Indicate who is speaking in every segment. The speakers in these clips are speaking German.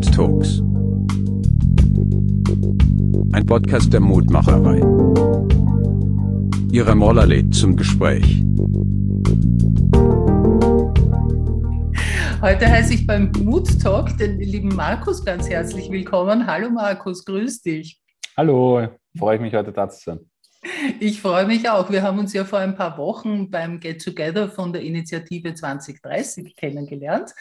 Speaker 1: Mood Talks. Ein Podcast der Mutmacherei. Ihre Moller lädt zum Gespräch.
Speaker 2: Heute heiße ich beim Mood Talk den lieben Markus ganz herzlich willkommen. Hallo Markus, grüß dich.
Speaker 3: Hallo, freue ich mich heute da zu sein.
Speaker 2: Ich freue mich auch. Wir haben uns ja vor ein paar Wochen beim Get Together von der Initiative 2030 kennengelernt.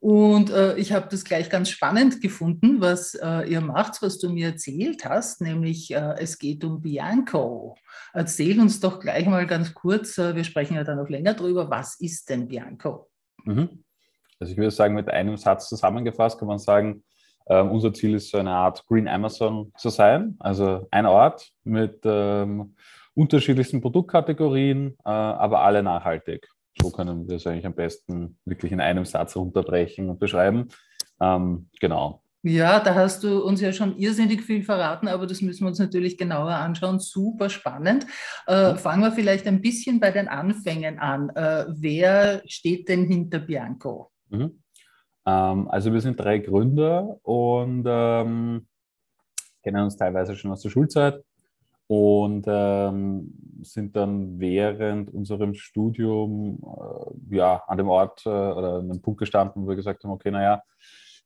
Speaker 2: Und äh, ich habe das gleich ganz spannend gefunden, was äh, ihr macht, was du mir erzählt hast, nämlich äh, es geht um Bianco. Erzähl uns doch gleich mal ganz kurz, äh, wir sprechen ja dann noch länger drüber, was ist denn Bianco?
Speaker 3: Mhm. Also ich würde sagen, mit einem Satz zusammengefasst kann man sagen, ähm, unser Ziel ist so eine Art Green Amazon zu sein, also ein Ort mit ähm, unterschiedlichsten Produktkategorien, äh, aber alle nachhaltig. So können wir es eigentlich am besten wirklich in einem Satz runterbrechen und beschreiben. Ähm, genau.
Speaker 2: Ja, da hast du uns ja schon irrsinnig viel verraten, aber das müssen wir uns natürlich genauer anschauen. Super spannend. Äh, fangen wir vielleicht ein bisschen bei den Anfängen an. Äh, wer steht denn hinter Bianco?
Speaker 3: Mhm. Ähm, also wir sind drei Gründer und ähm, kennen uns teilweise schon aus der Schulzeit und ähm, sind dann während unserem Studium äh, ja, an dem Ort äh, oder an einem Punkt gestanden, wo wir gesagt haben, okay, naja,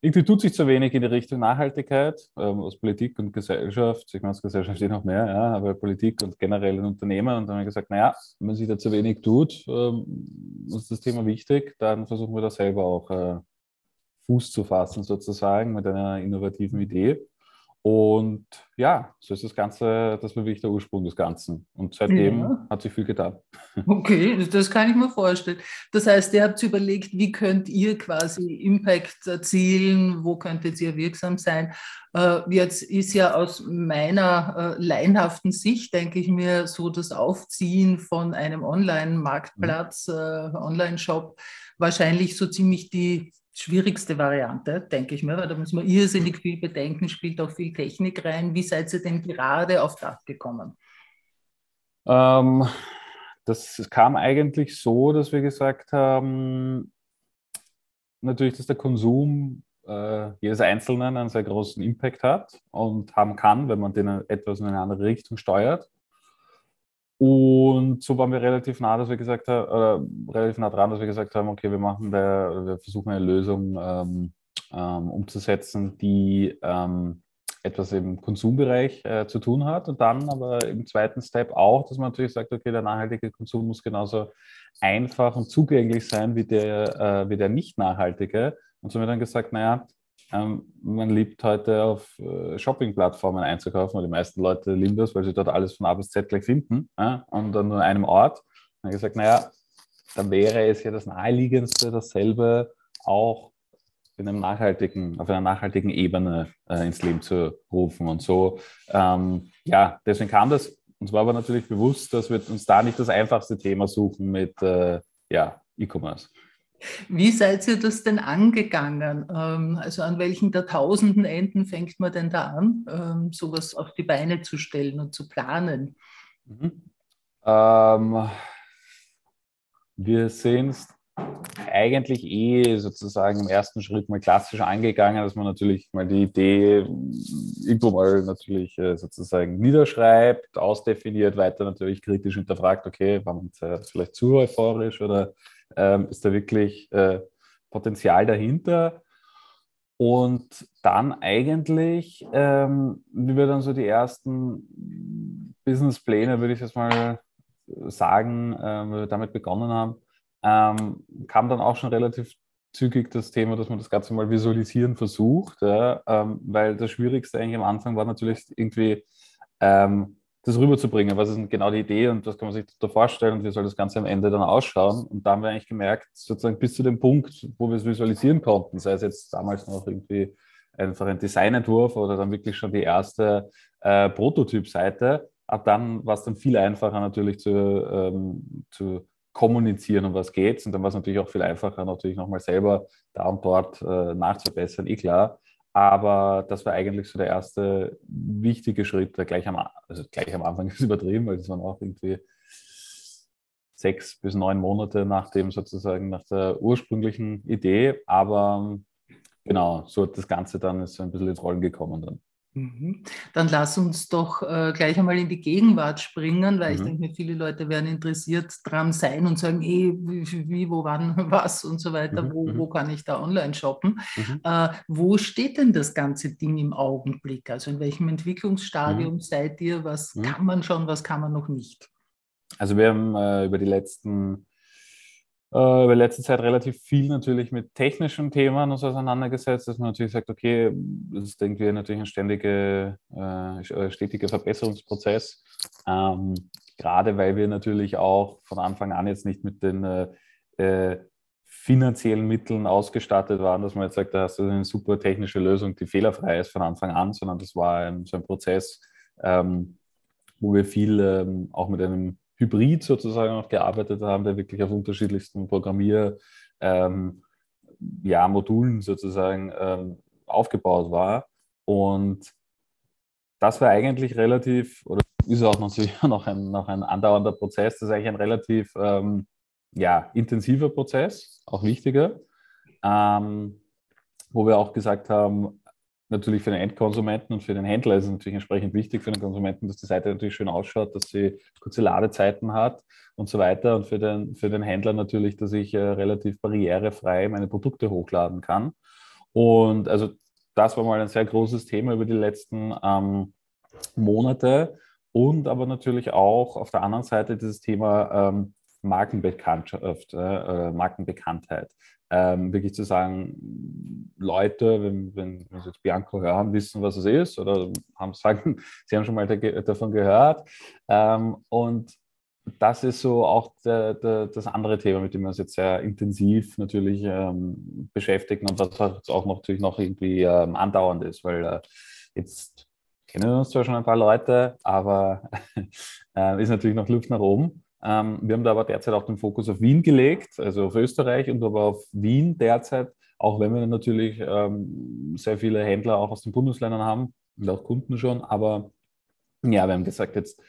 Speaker 3: irgendwie tut sich zu wenig in die Richtung Nachhaltigkeit ähm, aus Politik und Gesellschaft. Ich meine, aus Gesellschaft steht noch mehr, ja, aber Politik und generell in Unternehmen. Und dann haben wir gesagt, naja, wenn sich da zu wenig tut, ähm, ist das Thema wichtig, dann versuchen wir da selber auch äh, Fuß zu fassen, sozusagen, mit einer innovativen Idee. Und ja, so ist das Ganze, das war wirklich der Ursprung des Ganzen. Und seitdem ja. hat sich viel getan.
Speaker 2: Okay, das kann ich mir vorstellen. Das heißt, ihr habt überlegt, wie könnt ihr quasi Impact erzielen, wo könntet ihr wirksam sein. Äh, jetzt ist ja aus meiner äh, leinhaften Sicht, denke ich mir, so das Aufziehen von einem Online-Marktplatz, mhm. äh, Online-Shop wahrscheinlich so ziemlich die schwierigste Variante, denke ich mir, weil da muss man irrsinnig viel bedenken, spielt auch viel Technik rein. Wie seid ihr denn gerade auf das gekommen?
Speaker 3: Ähm, das kam eigentlich so, dass wir gesagt haben, natürlich, dass der Konsum äh, jedes Einzelnen einen sehr großen Impact hat und haben kann, wenn man den etwas in eine andere Richtung steuert. Und so waren wir relativ nah, dass wir gesagt haben, oder relativ nah dran, dass wir gesagt haben, okay, wir machen da, wir versuchen eine Lösung ähm, ähm, umzusetzen, die ähm, etwas im Konsumbereich äh, zu tun hat. Und dann aber im zweiten Step auch, dass man natürlich sagt, okay, der nachhaltige Konsum muss genauso einfach und zugänglich sein wie der, äh, wie der nicht nachhaltige. Und so haben wir dann gesagt, naja, ähm, man liebt heute auf äh, Shopping-Plattformen einzukaufen, und die meisten Leute lieben das, weil sie dort alles von A bis Z gleich finden ja, und dann nur an einem Ort. Und ich gesagt, naja, dann wäre es ja das Naheliegendste, dasselbe auch in einem nachhaltigen, auf einer nachhaltigen Ebene äh, ins Leben zu rufen. Und so, ähm, ja, deswegen kam das. Uns war aber natürlich bewusst, dass wir uns da nicht das einfachste Thema suchen mit äh, ja, E-Commerce.
Speaker 2: Wie seid ihr das denn angegangen? Ähm, also an welchen der tausenden Enden fängt man denn da an, ähm, sowas auf die Beine zu stellen und zu planen?
Speaker 3: Mhm. Ähm, wir sind es eigentlich eh sozusagen im ersten Schritt mal klassisch angegangen, dass man natürlich mal die Idee irgendwo mal natürlich äh, sozusagen niederschreibt, ausdefiniert, weiter natürlich kritisch hinterfragt, okay, war man vielleicht zu euphorisch oder ähm, ist da wirklich äh, Potenzial dahinter. Und dann eigentlich, ähm, wie wir dann so die ersten Businesspläne, würde ich jetzt mal sagen, äh, wir damit begonnen haben, ähm, kam dann auch schon relativ zügig das Thema, dass man das Ganze mal visualisieren versucht, ja, ähm, weil das Schwierigste eigentlich am Anfang war natürlich irgendwie ähm, das rüberzubringen. Was ist denn genau die Idee und was kann man sich da vorstellen und wie soll das Ganze am Ende dann ausschauen? Und da haben wir eigentlich gemerkt, sozusagen bis zu dem Punkt, wo wir es visualisieren konnten, sei es jetzt damals noch irgendwie einfach ein Designentwurf oder dann wirklich schon die erste äh, Prototyp-Seite, ab dann war es dann viel einfacher natürlich zu, ähm, zu kommunizieren, um was geht Und dann war es natürlich auch viel einfacher, natürlich nochmal selber da und dort äh, nachzubessern, eh klar. Aber das war eigentlich so der erste wichtige Schritt, der gleich am, also gleich am Anfang ist übertrieben, weil das waren auch irgendwie sechs bis neun Monate nach dem sozusagen, nach der ursprünglichen Idee. Aber genau, so hat das Ganze dann ist so ein bisschen ins Rollen gekommen dann.
Speaker 2: Mhm. Dann lass uns doch äh, gleich einmal in die Gegenwart springen, weil mhm. ich denke, viele Leute werden interessiert dran sein und sagen, eh, wie, wie, wo, wann, was und so weiter, mhm. wo, mhm. wo kann ich da online shoppen? Mhm. Äh, wo steht denn das ganze Ding im Augenblick? Also in welchem Entwicklungsstadium mhm. seid ihr? Was kann man schon, was kann man noch nicht?
Speaker 3: Also wir haben äh, über die letzten äh, über letzte Zeit relativ viel natürlich mit technischen Themen uns auseinandergesetzt, dass man natürlich sagt, okay, das ist irgendwie natürlich ein ständiger, äh, stetiger Verbesserungsprozess. Ähm, gerade weil wir natürlich auch von Anfang an jetzt nicht mit den äh, äh, finanziellen Mitteln ausgestattet waren, dass man jetzt sagt, da hast du eine super technische Lösung, die fehlerfrei ist von Anfang an, sondern das war ein, so ein Prozess, ähm, wo wir viel ähm, auch mit einem Hybrid sozusagen auch gearbeitet haben, der wirklich auf unterschiedlichsten Programmier- ähm, ja, sozusagen ähm, aufgebaut war. Und das war eigentlich relativ, oder ist auch natürlich noch ein, noch ein andauernder Prozess, das ist eigentlich ein relativ ähm, ja, intensiver Prozess, auch wichtiger, ähm, wo wir auch gesagt haben, natürlich für den Endkonsumenten und für den Händler ist es natürlich entsprechend wichtig für den Konsumenten, dass die Seite natürlich schön ausschaut, dass sie kurze Ladezeiten hat und so weiter. Und für den, für den Händler natürlich, dass ich äh, relativ barrierefrei meine Produkte hochladen kann. Und also das war mal ein sehr großes Thema über die letzten ähm, Monate. Und aber natürlich auch auf der anderen Seite dieses Thema ähm, Markenbekanntheit, äh, Markenbekanntheit ähm, wirklich zu sagen, Leute, wenn, wenn, wenn Sie jetzt Bianco hören, wissen, was es ist oder haben sagen, Sie haben schon mal davon gehört. Ähm, und das ist so auch der, der, das andere Thema, mit dem wir uns jetzt sehr intensiv natürlich ähm, beschäftigen und was auch noch, natürlich noch irgendwie ähm, andauernd ist, weil äh, jetzt kennen wir uns zwar schon ein paar Leute, aber äh, ist natürlich noch Luft nach oben. Ähm, wir haben da aber derzeit auch den Fokus auf Wien gelegt, also auf Österreich und aber auf Wien derzeit, auch wenn wir natürlich ähm, sehr viele Händler auch aus den Bundesländern haben und auch Kunden schon. Aber ja, wir haben gesagt, jetzt,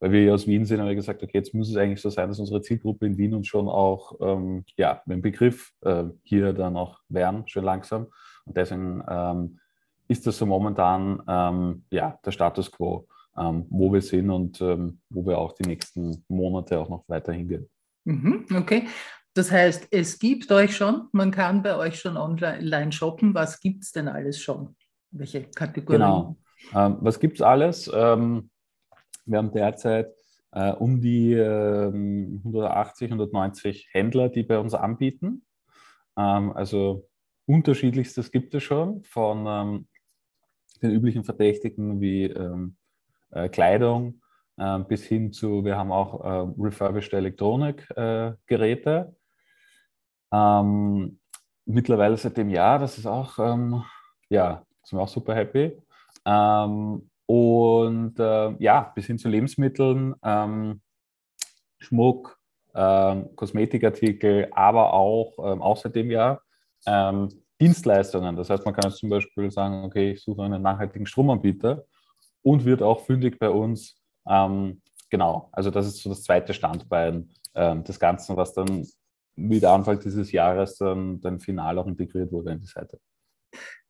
Speaker 3: weil wir hier aus Wien sind, haben wir gesagt, okay, jetzt muss es eigentlich so sein, dass unsere Zielgruppe in Wien uns schon auch ähm, ja, mit Begriff äh, hier dann auch werden, schön langsam. Und deswegen ähm, ist das so momentan ähm, ja, der Status quo ähm, wo wir sind und ähm, wo wir auch die nächsten Monate auch noch weiter hingehen.
Speaker 2: Mhm, okay. Das heißt, es gibt euch schon, man kann bei euch schon online shoppen. Was gibt es denn alles schon? Welche Kategorien?
Speaker 3: Genau. Ähm, was gibt es alles? Ähm, wir haben derzeit äh, um die äh, 180, 190 Händler, die bei uns anbieten. Ähm, also unterschiedlichstes gibt es schon, von ähm, den üblichen Verdächtigen wie ähm, äh, Kleidung äh, bis hin zu, wir haben auch äh, refurbished Elektronikgeräte. Ähm, mittlerweile seit dem Jahr, das ist auch, ähm, ja, sind wir auch super happy. Ähm, und äh, ja, bis hin zu Lebensmitteln, ähm, Schmuck, ähm, Kosmetikartikel, aber auch, ähm, auch seit dem Jahr Dienstleistungen. Das heißt, man kann jetzt zum Beispiel sagen, okay, ich suche einen nachhaltigen Stromanbieter und wird auch fündig bei uns. Ähm, genau, also das ist so das zweite Standbein ähm, des Ganzen, was dann mit Anfang dieses Jahres dann, dann final auch integriert wurde in die Seite.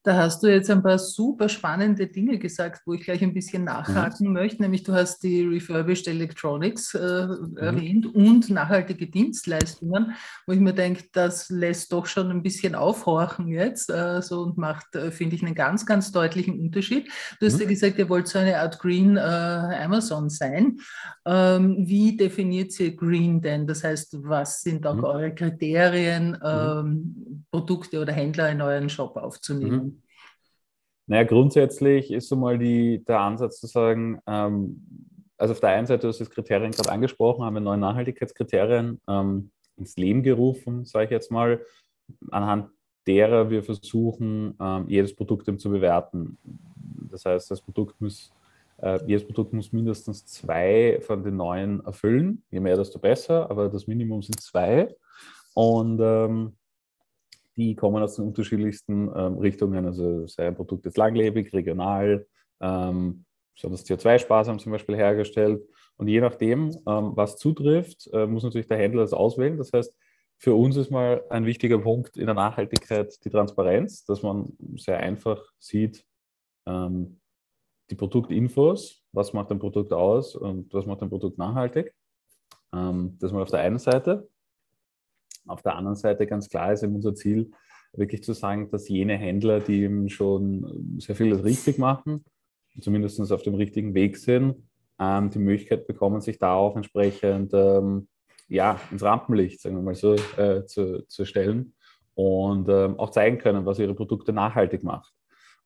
Speaker 2: Da hast du jetzt ein paar super spannende Dinge gesagt, wo ich gleich ein bisschen nachhaken mhm. möchte. Nämlich du hast die Refurbished Electronics äh, mhm. erwähnt und nachhaltige Dienstleistungen, wo ich mir denke, das lässt doch schon ein bisschen aufhorchen jetzt äh, so und macht, äh, finde ich, einen ganz, ganz deutlichen Unterschied. Du hast mhm. ja gesagt, ihr wollt so eine Art Green äh, Amazon sein. Ähm, wie definiert ihr Green denn? Das heißt, was sind auch mhm. eure Kriterien, mhm. ähm, Produkte oder Händler in euren Shop aufzunehmen?
Speaker 3: Naja, grundsätzlich ist so mal die, der Ansatz zu sagen, ähm, also auf der einen Seite, du hast das Kriterien gerade angesprochen, haben wir neue Nachhaltigkeitskriterien ähm, ins Leben gerufen, sage ich jetzt mal, anhand derer wir versuchen, ähm, jedes Produkt eben zu bewerten. Das heißt, das Produkt muss, äh, jedes Produkt muss mindestens zwei von den neuen erfüllen. Je mehr, desto besser, aber das Minimum sind zwei. Und ähm, die kommen aus den unterschiedlichsten ähm, Richtungen. Also sei ein Produkt jetzt langlebig, regional, ähm, besonders CO2-sparsam zum Beispiel hergestellt. Und je nachdem, ähm, was zutrifft, äh, muss natürlich der Händler das auswählen. Das heißt, für uns ist mal ein wichtiger Punkt in der Nachhaltigkeit die Transparenz, dass man sehr einfach sieht, ähm, die Produktinfos, was macht ein Produkt aus und was macht ein Produkt nachhaltig. Ähm, das mal auf der einen Seite. Auf der anderen Seite ganz klar ist eben unser Ziel, wirklich zu sagen, dass jene Händler, die eben schon sehr vieles richtig machen, zumindest auf dem richtigen Weg sind, ähm, die Möglichkeit bekommen, sich da auch entsprechend ähm, ja, ins Rampenlicht, sagen wir mal so, äh, zu, zu stellen und ähm, auch zeigen können, was ihre Produkte nachhaltig macht.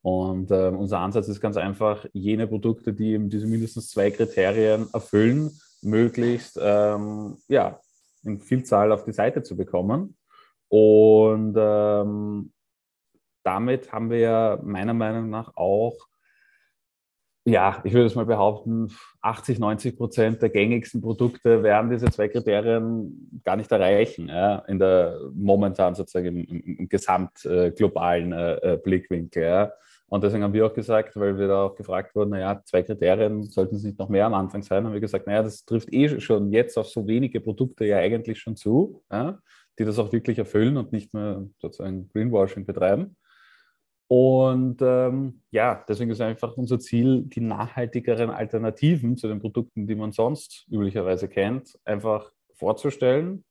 Speaker 3: Und äh, unser Ansatz ist ganz einfach, jene Produkte, die eben diese mindestens zwei Kriterien erfüllen, möglichst ähm, ja, in Vielzahl auf die Seite zu bekommen. Und ähm, damit haben wir meiner Meinung nach auch ja, ich würde es mal behaupten, 80, 90 Prozent der gängigsten Produkte werden diese zwei Kriterien gar nicht erreichen, ja, in der momentan sozusagen im, im, im gesamt äh, globalen äh, äh, Blickwinkel. Ja. Und deswegen haben wir auch gesagt, weil wir da auch gefragt wurden, naja, zwei Kriterien, sollten es nicht noch mehr am Anfang sein, haben wir gesagt, naja, das trifft eh schon jetzt auf so wenige Produkte ja eigentlich schon zu, ja, die das auch wirklich erfüllen und nicht mehr sozusagen Greenwashing betreiben. Und ähm, ja, deswegen ist einfach unser Ziel, die nachhaltigeren Alternativen zu den Produkten, die man sonst üblicherweise kennt, einfach vorzustellen,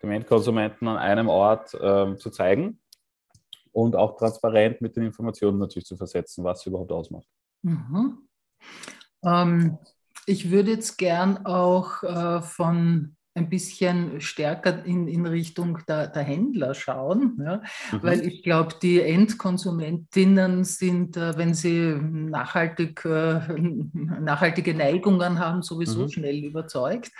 Speaker 3: dem Endkonsumenten an einem Ort ähm, zu zeigen und auch transparent mit den Informationen natürlich zu versetzen, was sie überhaupt ausmacht.
Speaker 2: Mhm. Ähm, ich würde jetzt gern auch äh, von ein bisschen stärker in, in Richtung der, der Händler schauen, ja? Mhm. weil ich glaube, die Endkonsumentinnen sind, äh, wenn sie nachhaltig, äh, nachhaltige Neigungen haben, sowieso mhm. schnell überzeugt.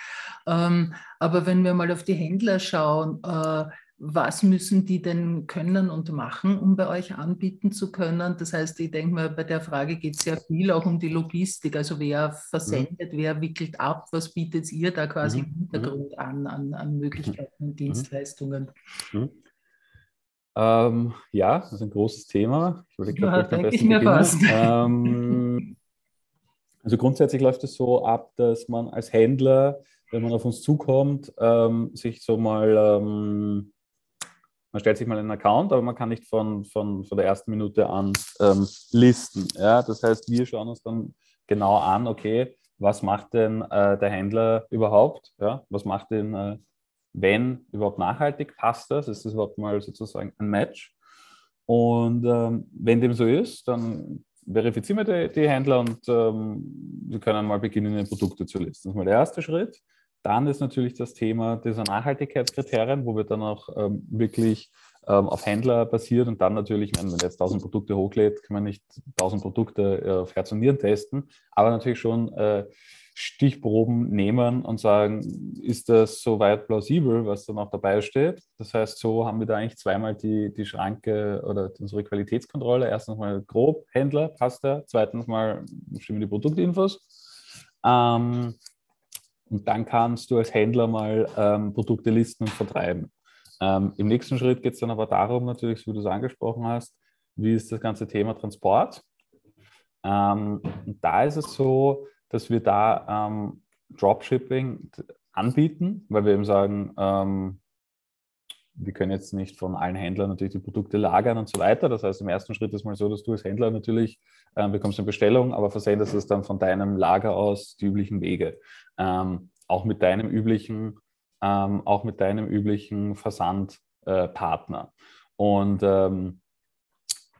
Speaker 2: Ähm, aber wenn wir mal auf die Händler schauen, äh, was müssen die denn können und machen, um bei euch anbieten zu können? Das heißt, ich denke mal, bei der Frage geht es sehr viel auch um die Logistik. Also wer versendet, mhm. wer wickelt ab, was bietet ihr da quasi mhm. im Hintergrund mhm. an, an, an Möglichkeiten und mhm. Dienstleistungen?
Speaker 3: Mhm. Ähm, ja, das ist ein großes Thema.
Speaker 2: Ich würde ja, denke ich mir fast.
Speaker 3: Ähm, also grundsätzlich läuft es so ab, dass man als Händler, wenn man auf uns zukommt, ähm, sich so mal ähm, man stellt sich mal einen Account, aber man kann nicht von, von, von der ersten Minute an ähm, listen. Ja? Das heißt, wir schauen uns dann genau an, okay, was macht denn äh, der Händler überhaupt? Ja? Was macht denn, äh, wenn überhaupt nachhaltig, passt das? Ist das überhaupt mal sozusagen ein Match? Und ähm, wenn dem so ist, dann verifizieren wir die, die Händler und ähm, wir können mal beginnen, die Produkte zu listen. Das ist mal der erste Schritt. Dann ist natürlich das Thema dieser Nachhaltigkeitskriterien, wo wir dann auch ähm, wirklich ähm, auf Händler basiert und dann natürlich, wenn man jetzt 1000 Produkte hochlädt, kann man nicht 1000 Produkte äh, auf Herz und Nieren testen, aber natürlich schon äh, Stichproben nehmen und sagen, ist das soweit plausibel, was dann auch dabei steht. Das heißt, so haben wir da eigentlich zweimal die, die Schranke oder unsere Qualitätskontrolle. Erstens mal grob, Händler, passt der. Zweitens mal stimmen die Produktinfos. Ähm, und dann kannst du als Händler mal ähm, Produkte listen und vertreiben. Ähm, Im nächsten Schritt geht es dann aber darum, natürlich, wie du es angesprochen hast, wie ist das ganze Thema Transport? Ähm, da ist es so, dass wir da ähm, Dropshipping anbieten, weil wir eben sagen, ähm, wir können jetzt nicht von allen Händlern natürlich die Produkte lagern und so weiter. Das heißt, im ersten Schritt ist mal so, dass du als Händler natürlich äh, bekommst eine Bestellung, aber versendest es dann von deinem Lager aus die üblichen Wege. Ähm, auch mit deinem üblichen, ähm, auch mit deinem üblichen Versandpartner. Äh, und ähm,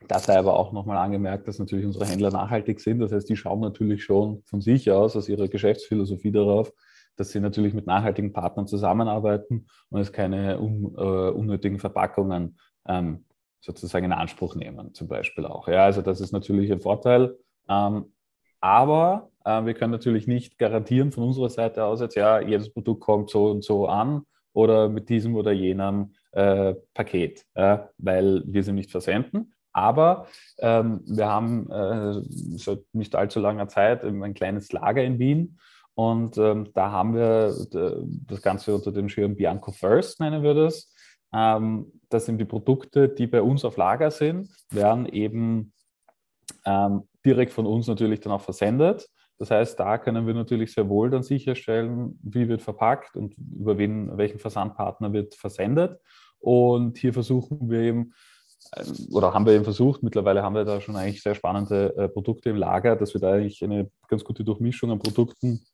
Speaker 3: das sei aber auch nochmal angemerkt, dass natürlich unsere Händler nachhaltig sind. Das heißt, die schauen natürlich schon von sich aus, aus ihrer Geschäftsphilosophie darauf, dass sie natürlich mit nachhaltigen Partnern zusammenarbeiten und es keine un, äh, unnötigen Verpackungen ähm, sozusagen in Anspruch nehmen, zum Beispiel auch. Ja, also das ist natürlich ein Vorteil. Ähm, aber äh, wir können natürlich nicht garantieren von unserer Seite aus jetzt, ja, jedes Produkt kommt so und so an oder mit diesem oder jenem äh, Paket, weil wir sie nicht versenden. Aber ähm, wir haben äh, seit nicht allzu langer Zeit ein kleines Lager in Wien und ähm, da haben wir das Ganze unter dem Schirm Bianco First, nennen wir das. Ähm, das sind die Produkte, die bei uns auf Lager sind, werden eben ähm, direkt von uns natürlich dann auch versendet. Das heißt, da können wir natürlich sehr wohl dann sicherstellen, wie wird verpackt und über wen, welchen Versandpartner wird versendet. Und hier versuchen wir eben, äh, oder haben wir eben versucht, mittlerweile haben wir da schon eigentlich sehr spannende äh, Produkte im Lager, dass wir da eigentlich eine ganz gute Durchmischung an Produkten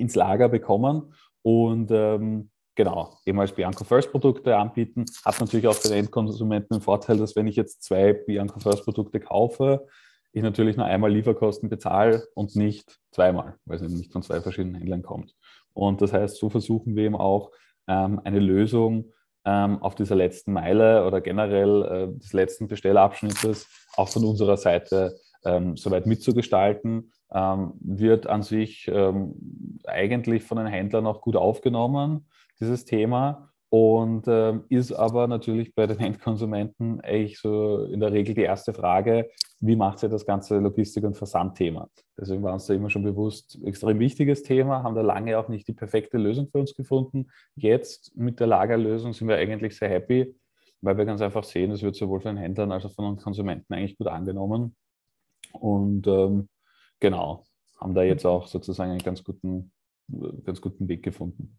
Speaker 3: ins Lager bekommen. Und ähm, genau, eben als Bianco First Produkte anbieten, hat natürlich auch für den Endkonsumenten den Vorteil, dass wenn ich jetzt zwei Bianco First Produkte kaufe, ich natürlich nur einmal Lieferkosten bezahle und nicht zweimal, weil es eben nicht von zwei verschiedenen Händlern kommt. Und das heißt, so versuchen wir eben auch ähm, eine Lösung ähm, auf dieser letzten Meile oder generell äh, des letzten Bestellabschnittes auch von unserer Seite ähm, soweit mitzugestalten. Ähm, wird an sich ähm, eigentlich von den Händlern auch gut aufgenommen, dieses Thema und ähm, ist aber natürlich bei den Endkonsumenten eigentlich so in der Regel die erste Frage, wie macht ihr das ganze Logistik- und Versandthema? Deswegen war uns da immer schon bewusst, extrem wichtiges Thema, haben da lange auch nicht die perfekte Lösung für uns gefunden. Jetzt mit der Lagerlösung sind wir eigentlich sehr happy, weil wir ganz einfach sehen, es wird sowohl von den Händlern als auch von den Konsumenten eigentlich gut angenommen. Und ähm, genau, haben da jetzt auch sozusagen einen ganz guten, ganz guten Weg gefunden.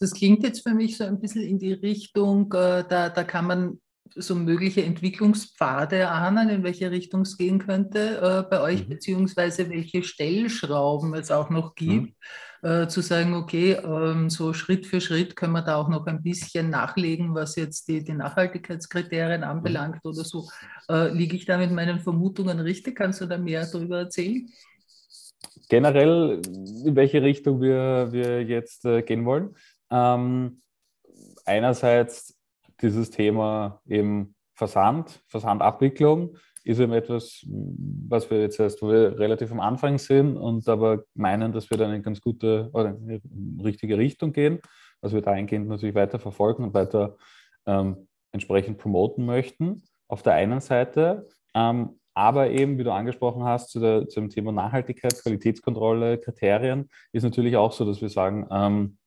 Speaker 2: Das klingt jetzt für mich so ein bisschen in die Richtung, äh, da, da kann man so mögliche Entwicklungspfade ahnen, in welche Richtung es gehen könnte äh, bei euch, mhm. beziehungsweise welche Stellschrauben es auch noch gibt, mhm. Äh, zu sagen, okay, ähm, so Schritt für Schritt können wir da auch noch ein bisschen nachlegen, was jetzt die, die Nachhaltigkeitskriterien mhm. anbelangt oder so. Äh, liege ich da mit meinen Vermutungen richtig? Kannst du da mehr darüber erzählen?
Speaker 3: Generell, in welche Richtung wir, wir jetzt äh, gehen wollen. Ähm, einerseits dieses Thema eben Versand, Versandabwicklung ist eben etwas, was wir jetzt erst, wo wir relativ am Anfang sind und aber meinen, dass wir da eine ganz gute oder eine richtige Richtung gehen, was wir dahingehend natürlich weiter verfolgen und weiter ähm, entsprechend promoten möchten. Auf der einen Seite, ähm, aber eben, wie du angesprochen hast, zu der, zum Thema Nachhaltigkeit, Qualitätskontrolle, Kriterien, ist natürlich auch so, dass wir sagen, ähm,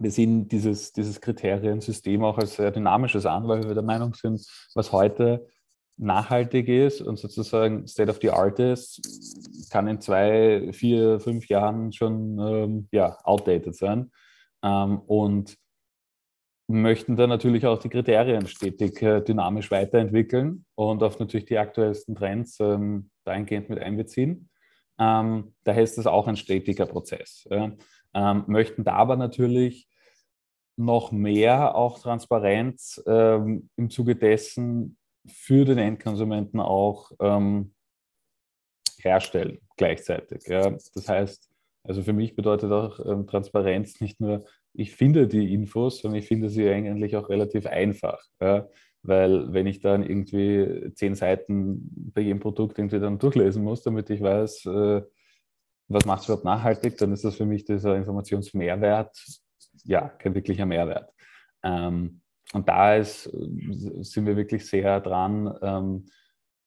Speaker 3: wir sehen dieses, dieses Kriteriensystem auch als sehr dynamisches an, weil wir der Meinung sind, was heute nachhaltig ist und sozusagen State of the Art ist, kann in zwei, vier, fünf Jahren schon ähm, ja, outdated sein. Ähm, und möchten da natürlich auch die Kriterien stetig äh, dynamisch weiterentwickeln und auf natürlich die aktuellsten Trends ähm, dahingehend mit einbeziehen. Ähm, daher ist das auch ein stetiger Prozess. Ja. Ähm, möchten da aber natürlich noch mehr auch Transparenz ähm, im Zuge dessen für den Endkonsumenten auch ähm, herstellen gleichzeitig. Ja. Das heißt, also für mich bedeutet auch ähm, Transparenz nicht nur, ich finde die Infos, sondern ich finde sie eigentlich auch relativ einfach. Ja. Weil wenn ich dann irgendwie zehn Seiten bei jedem Produkt irgendwie dann durchlesen muss, damit ich weiß, äh, was macht es überhaupt nachhaltig, dann ist das für mich dieser Informationsmehrwert ja kein wirklicher Mehrwert. Ähm, und da ist, sind wir wirklich sehr dran, ähm,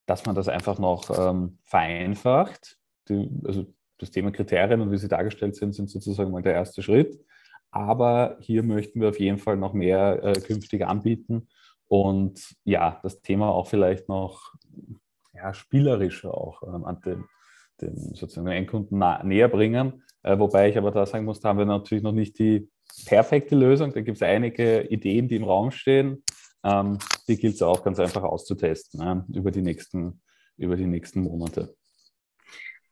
Speaker 3: dass man das einfach noch ähm, vereinfacht. Die, also das Thema Kriterien und wie sie dargestellt sind, sind sozusagen mal der erste Schritt. Aber hier möchten wir auf jeden Fall noch mehr äh, künftig anbieten und ja, das Thema auch vielleicht noch ja, spielerischer auch ähm, an den, den sozusagen Endkunden näher bringen. Äh, wobei ich aber da sagen muss, da haben wir natürlich noch nicht die perfekte Lösung. Da gibt es einige Ideen, die im Raum stehen. Ähm, die gilt es auch ganz einfach auszutesten ne, über, die nächsten, über die nächsten Monate.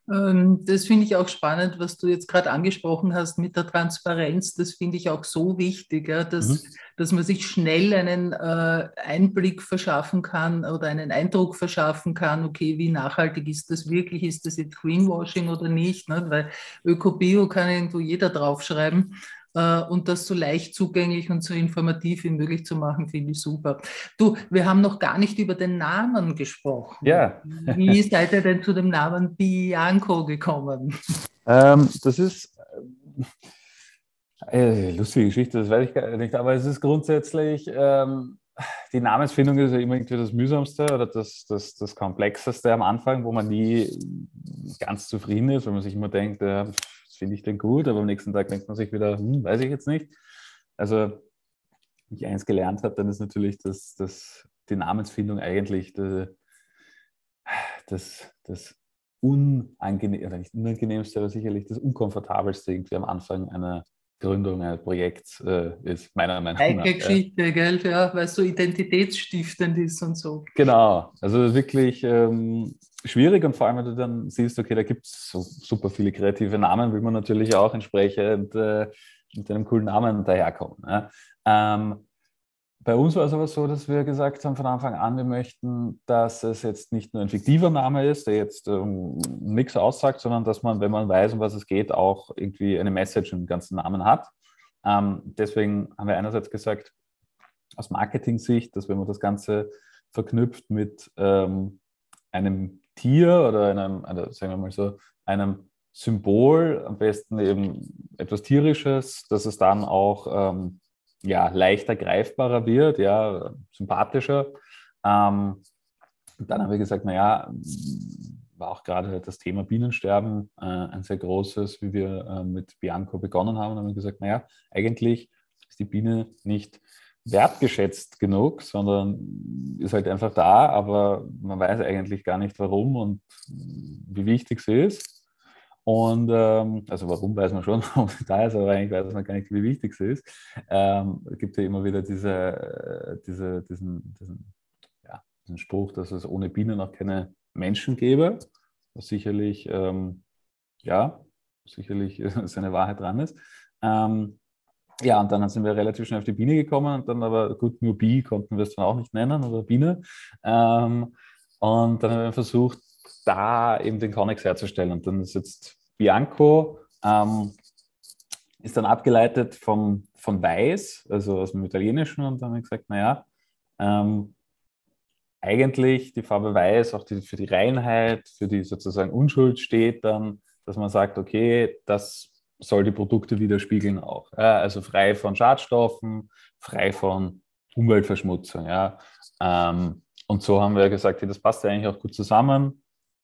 Speaker 2: Ähm, das finde ich auch spannend, was du jetzt gerade angesprochen hast mit der Transparenz. Das finde ich auch so wichtig, ja, dass, mhm. dass man sich schnell einen äh, Einblick verschaffen kann oder einen Eindruck verschaffen kann, okay, wie nachhaltig ist das wirklich? Ist das jetzt Greenwashing oder nicht? Ne? Weil Öko-Bio kann irgendwo jeder draufschreiben. Äh, und das so leicht zugänglich und so informativ wie möglich zu machen, finde ich super. Du, wir haben noch gar nicht über den Namen gesprochen.
Speaker 3: Ja.
Speaker 2: Wie seid ihr denn zu dem Namen Bianco gekommen?
Speaker 3: Ähm, das ist äh, äh, lustige Geschichte, das weiß ich gar nicht, aber es ist grundsätzlich, ähm, die Namensfindung ist ja immer irgendwie das Mühsamste oder das, das, das Komplexeste am Anfang, wo man nie ganz zufrieden ist, weil man sich immer denkt, äh, finde ich denn gut, aber am nächsten Tag denkt man sich wieder, hm, weiß ich jetzt nicht. Also, wenn ich eins gelernt habe, dann ist natürlich, dass, dass die Namensfindung eigentlich das, das, das unangenehm, oder nicht unangenehmste, aber sicherlich das unkomfortabelste irgendwie am Anfang einer Gründung eines Projekts äh, ist, meiner Meinung nach.
Speaker 2: Geschichte, ja. gell? Ja, weil es so identitätsstiftend ist und so.
Speaker 3: Genau, also wirklich ähm, schwierig und vor allem, wenn du dann siehst, okay, da gibt es so super viele kreative Namen, will man natürlich auch entsprechend äh, mit einem coolen Namen daherkommen. Ja. Ähm, bei uns war es aber so, dass wir gesagt haben von Anfang an, wir möchten, dass es jetzt nicht nur ein fiktiver Name ist, der jetzt ähm, nichts aussagt, sondern dass man, wenn man weiß, um was es geht, auch irgendwie eine Message im ganzen Namen hat. Ähm, deswegen haben wir einerseits gesagt, aus Marketing-Sicht, dass wenn man das Ganze verknüpft mit ähm, einem Tier oder einem, also sagen wir mal so, einem Symbol, am besten eben etwas Tierisches, dass es dann auch ähm, ja, leichter greifbarer wird, ja, sympathischer. Ähm, dann haben wir gesagt, naja, war auch gerade das Thema Bienensterben äh, ein sehr großes, wie wir äh, mit Bianco begonnen haben. Und haben wir gesagt, naja, eigentlich ist die Biene nicht wertgeschätzt genug, sondern ist halt einfach da, aber man weiß eigentlich gar nicht warum und wie wichtig sie ist. Und ähm, also warum weiß man schon, warum sie da ist, aber eigentlich weiß man gar nicht, wie wichtig sie ist. Ähm, es gibt ja immer wieder diese, äh, diese, diesen, diesen, ja, diesen Spruch, dass es ohne Bienen auch keine Menschen gäbe, was sicherlich, ähm, ja, sicherlich seine Wahrheit dran ist. Ähm, ja, und dann sind wir relativ schnell auf die Biene gekommen und dann aber, gut, nur Bi konnten wir es dann auch nicht nennen oder Biene. Ähm, und dann haben wir versucht, da eben den Connex herzustellen. Und dann ist jetzt Bianco, ähm, ist dann abgeleitet von, von Weiß, also aus dem Italienischen. Und dann habe ich gesagt, naja, ähm, eigentlich die Farbe Weiß auch die, für die Reinheit, für die sozusagen Unschuld steht dann, dass man sagt, okay, das soll die Produkte widerspiegeln auch. Ja, also frei von Schadstoffen, frei von Umweltverschmutzung. Ja. Ähm, und so haben wir gesagt, hey, das passt ja eigentlich auch gut zusammen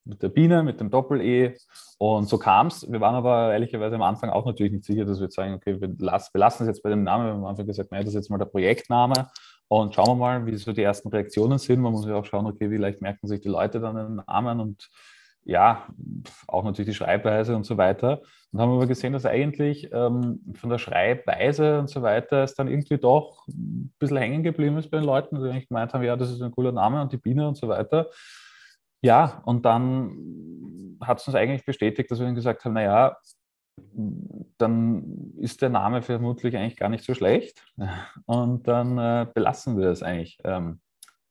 Speaker 3: mit der Biene, mit dem Doppel-E. Und so kam es. Wir waren aber ehrlicherweise am Anfang auch natürlich nicht sicher, dass wir sagen, okay, wir, lassen, wir lassen es jetzt bei dem Namen. Wir haben am Anfang gesagt, naja, das ist jetzt mal der Projektname. Und schauen wir mal, wie so die ersten Reaktionen sind. Man muss ja auch schauen, okay, wie leicht merken sich die Leute dann den Namen und ja, auch natürlich die Schreibweise und so weiter. Und haben aber gesehen, dass eigentlich ähm, von der Schreibweise und so weiter es dann irgendwie doch ein bisschen hängen geblieben ist bei den Leuten, die eigentlich gemeint haben, ja, das ist ein cooler Name und die Biene und so weiter. Ja, und dann hat es uns eigentlich bestätigt, dass wir dann gesagt haben, naja, dann ist der Name vermutlich eigentlich gar nicht so schlecht. Und dann äh, belassen wir es eigentlich ähm,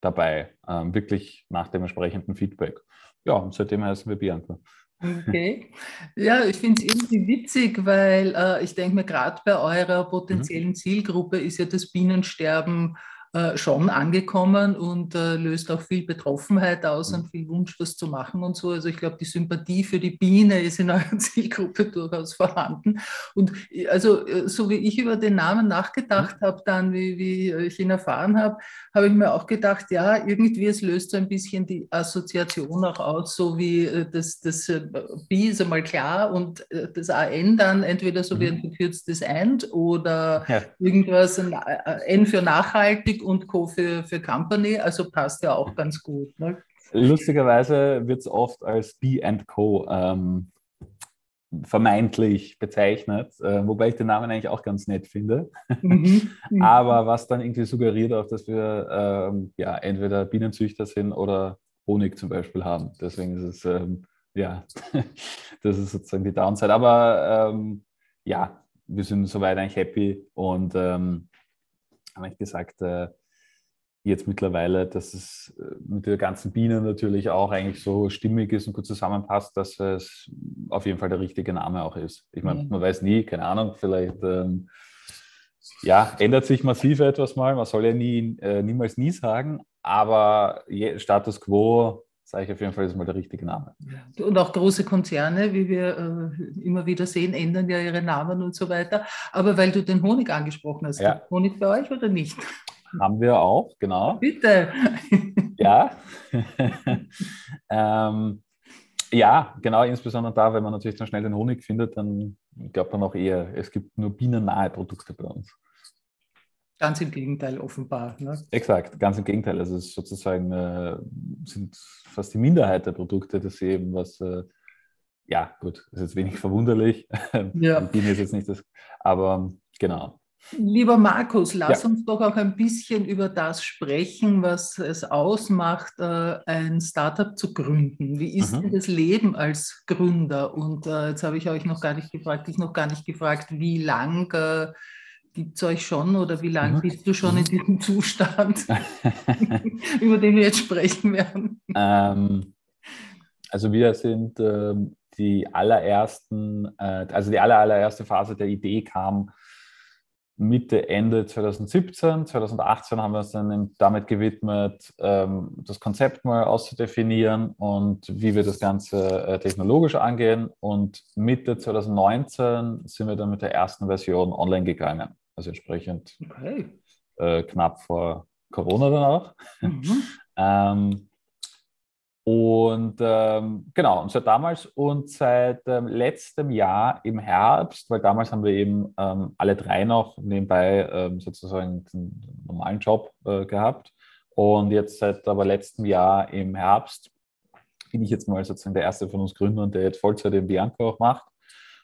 Speaker 3: dabei, ähm, wirklich nach dem entsprechenden Feedback ja, und seitdem heißen wir Bianca.
Speaker 2: Okay. Ja, ich finde es irgendwie witzig, weil äh, ich denke mir, gerade bei eurer potenziellen mhm. Zielgruppe ist ja das Bienensterben äh, schon angekommen und äh, löst auch viel Betroffenheit aus und viel Wunsch, was zu machen und so. Also ich glaube, die Sympathie für die Biene ist in eurer Zielgruppe durchaus vorhanden. Und äh, also äh, so wie ich über den Namen nachgedacht habe, dann, wie, wie ich ihn erfahren habe, habe ich mir auch gedacht, ja, irgendwie es löst so ein bisschen die Assoziation auch aus, so wie das, das B ist einmal klar und das AN dann entweder so wie ein mhm. verkürztes AND oder ja. irgendwas, ein N für nachhaltig und Co. für, für Company, also passt ja auch ganz gut. Ne?
Speaker 3: Lustigerweise wird es oft als B Co. Ähm, vermeintlich bezeichnet, äh, wobei ich den Namen eigentlich auch ganz nett finde. Mhm. mhm. Aber was dann irgendwie suggeriert auch, dass wir ähm, ja entweder Bienenzüchter sind oder Honig zum Beispiel haben. Deswegen ist es ähm, ja, das ist sozusagen die Downside. Aber ähm, ja, wir sind soweit eigentlich happy und ähm, habe ich gesagt, äh, jetzt mittlerweile, dass es äh, mit der ganzen Biene natürlich auch eigentlich so stimmig ist und gut zusammenpasst, dass es auf jeden Fall der richtige Name auch ist. Ich meine, mhm. man weiß nie, keine Ahnung, vielleicht ähm, ja, ändert sich massiv etwas mal. Man soll ja nie, äh, niemals nie sagen, aber je, Status quo sage ich auf jeden Fall, ist mal der richtige Name.
Speaker 2: Und auch große Konzerne, wie wir äh, immer wieder sehen, ändern ja ihre Namen und so weiter. Aber weil du den Honig angesprochen hast, ja. Honig bei euch oder nicht?
Speaker 3: Haben wir auch, genau.
Speaker 2: Bitte.
Speaker 3: ja. ähm, ja, genau, insbesondere da, wenn man natürlich dann schnell den Honig findet, dann glaubt man auch eher, es gibt nur bienennahe Produkte bei uns.
Speaker 2: Ganz im Gegenteil, offenbar. Ne?
Speaker 3: Exakt, ganz im Gegenteil. Also es ist sozusagen äh, sind fast die Minderheit der Produkte, dass sie eben was äh, ja, gut, das ist jetzt wenig verwunderlich. Ja. Ist jetzt nicht das, aber genau.
Speaker 2: Lieber Markus, lass ja. uns doch auch ein bisschen über das sprechen, was es ausmacht, äh, ein Startup zu gründen. Wie ist mhm. denn das Leben als Gründer? Und äh, jetzt habe ich euch noch gar nicht gefragt, dich noch gar nicht gefragt, wie lang äh, gibt es euch schon oder wie lange bist du schon in diesem Zustand, über den wir jetzt sprechen werden?
Speaker 3: Ähm, also wir sind ähm, die allerersten, also die aller, allererste Phase der Idee kam Mitte, Ende 2017, 2018 haben wir uns dann damit gewidmet, ähm, das Konzept mal auszudefinieren und wie wir das Ganze äh, technologisch angehen. Und Mitte 2019 sind wir dann mit der ersten Version online gegangen. Also entsprechend okay. Äh, knapp vor Corona dann auch. Mhm. ähm, und ähm, genau, und seit damals und seit ähm, letztem Jahr im Herbst, weil damals haben wir eben ähm, alle drei noch nebenbei ähm, sozusagen einen normalen Job äh, gehabt. Und jetzt seit aber letztem Jahr im Herbst bin ich jetzt mal sozusagen der erste von uns Gründern, der jetzt Vollzeit im Bianco auch macht.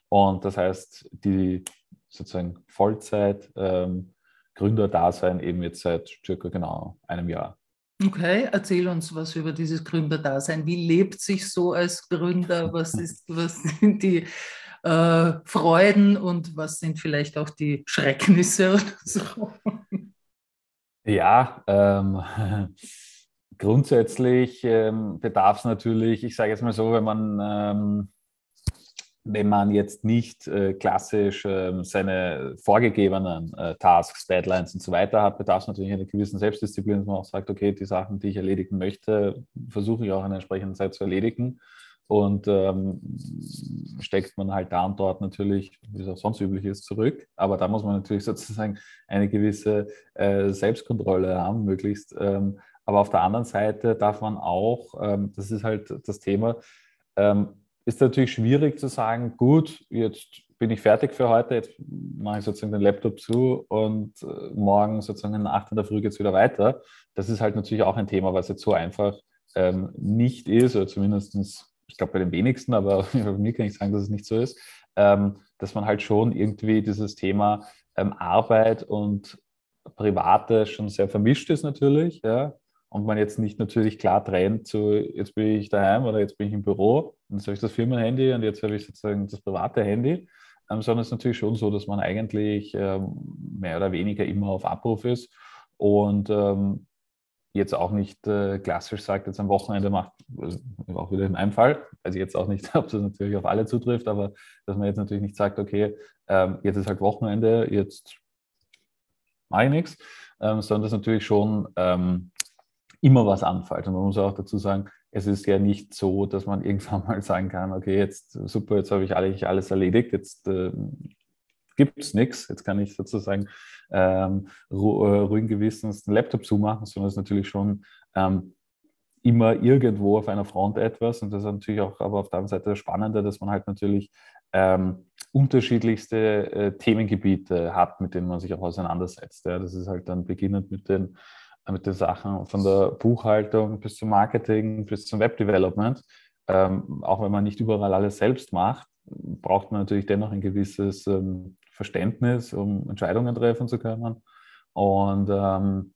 Speaker 3: Und das heißt, die sozusagen Vollzeit ähm, Gründerdasein eben jetzt seit circa genau einem Jahr.
Speaker 2: Okay, erzähl uns was über dieses Gründerdasein. Wie lebt sich so als Gründer? Was, ist, was sind die äh, Freuden und was sind vielleicht auch die Schrecknisse oder so?
Speaker 3: Ja, ähm, grundsätzlich ähm, bedarf es natürlich, ich sage jetzt mal so, wenn man ähm, wenn man jetzt nicht äh, klassisch äh, seine vorgegebenen äh, Tasks, Deadlines und so weiter hat, bedarf es natürlich einer gewissen Selbstdisziplin, dass man auch sagt, okay, die Sachen, die ich erledigen möchte, versuche ich auch in einer entsprechenden Zeit zu erledigen. Und ähm, steckt man halt da und dort natürlich, wie es auch sonst üblich ist, zurück. Aber da muss man natürlich sozusagen eine gewisse äh, Selbstkontrolle haben, möglichst. Ähm, aber auf der anderen Seite darf man auch, ähm, das ist halt das Thema, ähm, ist natürlich schwierig zu sagen, gut, jetzt bin ich fertig für heute, jetzt mache ich sozusagen den Laptop zu und äh, morgen sozusagen in 8 in der Früh geht es wieder weiter. Das ist halt natürlich auch ein Thema, was jetzt so einfach ähm, nicht ist, oder zumindest, ich glaube bei den wenigsten, aber bei mir kann ich sagen, dass es nicht so ist, ähm, dass man halt schon irgendwie dieses Thema ähm, Arbeit und Private schon sehr vermischt ist natürlich, ja, und man jetzt nicht natürlich klar trennt, so jetzt bin ich daheim oder jetzt bin ich im Büro und jetzt habe ich das Firmenhandy und jetzt habe ich sozusagen das private Handy, ähm, sondern es ist natürlich schon so, dass man eigentlich ähm, mehr oder weniger immer auf Abruf ist und ähm, jetzt auch nicht äh, klassisch sagt, jetzt am Wochenende macht, also auch wieder in meinem Fall, also jetzt auch nicht, ob das natürlich auf alle zutrifft, aber dass man jetzt natürlich nicht sagt, okay, ähm, jetzt ist halt Wochenende, jetzt mache ich nichts, ähm, sondern das natürlich schon ähm, immer was anfällt. Und man muss auch dazu sagen, es ist ja nicht so, dass man irgendwann mal sagen kann, okay, jetzt super, jetzt habe ich eigentlich alles erledigt, jetzt äh, gibt es nichts, jetzt kann ich sozusagen ähm, ru äh, ruhigen Gewissens den Laptop zumachen, sondern es ist natürlich schon ähm, immer irgendwo auf einer Front etwas und das ist natürlich auch aber auf der anderen Seite das Spannende, dass man halt natürlich ähm, unterschiedlichste äh, Themengebiete hat, mit denen man sich auch auseinandersetzt. Ja. Das ist halt dann beginnend mit den mit den Sachen von der Buchhaltung bis zum Marketing bis zum Webdevelopment. Ähm, auch wenn man nicht überall alles selbst macht, braucht man natürlich dennoch ein gewisses ähm, Verständnis, um Entscheidungen treffen zu können. Und ähm,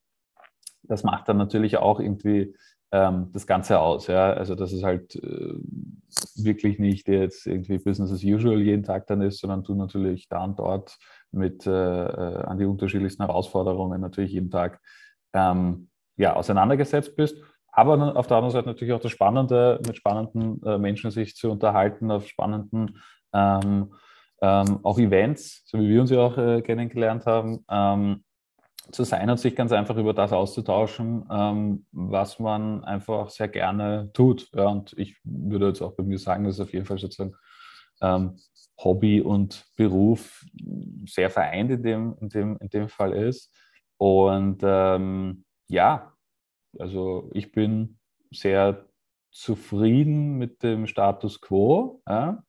Speaker 3: das macht dann natürlich auch irgendwie ähm, das Ganze aus. Ja? Also, dass es halt äh, wirklich nicht jetzt irgendwie Business as usual jeden Tag dann ist, sondern du natürlich da und dort mit äh, äh an die unterschiedlichsten Herausforderungen natürlich jeden Tag ähm, ja, auseinandergesetzt bist. Aber auf der anderen Seite natürlich auch das Spannende, mit spannenden äh, Menschen sich zu unterhalten, auf spannenden ähm, ähm, auch Events, so wie wir uns ja auch äh, kennengelernt haben, ähm, zu sein und sich ganz einfach über das auszutauschen, ähm, was man einfach sehr gerne tut. Ja, und ich würde jetzt auch bei mir sagen, dass auf jeden Fall sozusagen ähm, Hobby und Beruf sehr vereint in dem, in dem, in dem Fall ist. Und ähm, ja, also ich bin sehr zufrieden mit dem Status quo. Ja.